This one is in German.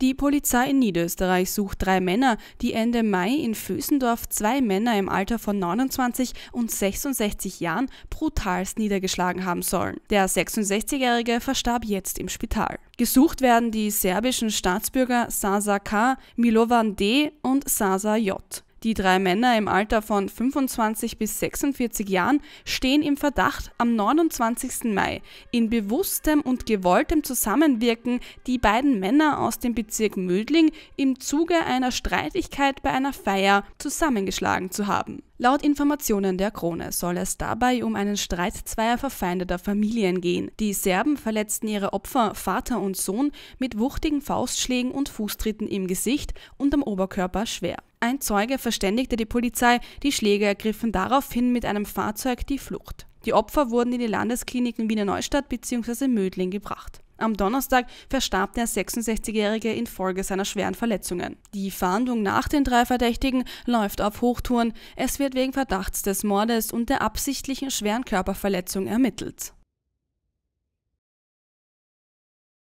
Die Polizei in Niederösterreich sucht drei Männer, die Ende Mai in Vösendorf zwei Männer im Alter von 29 und 66 Jahren brutalst niedergeschlagen haben sollen. Der 66-Jährige verstarb jetzt im Spital. Gesucht werden die serbischen Staatsbürger Sasa K., Milovan D. und Sasa J. Die drei Männer im Alter von 25 bis 46 Jahren stehen im Verdacht, am 29. Mai in bewusstem und gewolltem Zusammenwirken die beiden Männer aus dem Bezirk Mödling im Zuge einer Streitigkeit bei einer Feier zusammengeschlagen zu haben. Laut Informationen der Krone soll es dabei um einen Streit zweier verfeindeter Familien gehen. Die Serben verletzten ihre Opfer, Vater und Sohn, mit wuchtigen Faustschlägen und Fußtritten im Gesicht und am Oberkörper schwer. Ein Zeuge verständigte die Polizei, die Schläger ergriffen daraufhin mit einem Fahrzeug die Flucht. Die Opfer wurden in die Landeskliniken Wiener Neustadt bzw. Mödling gebracht. Am Donnerstag verstarb der 66-Jährige infolge seiner schweren Verletzungen. Die Fahndung nach den drei Verdächtigen läuft auf Hochtouren. Es wird wegen Verdachts des Mordes und der absichtlichen schweren Körperverletzung ermittelt.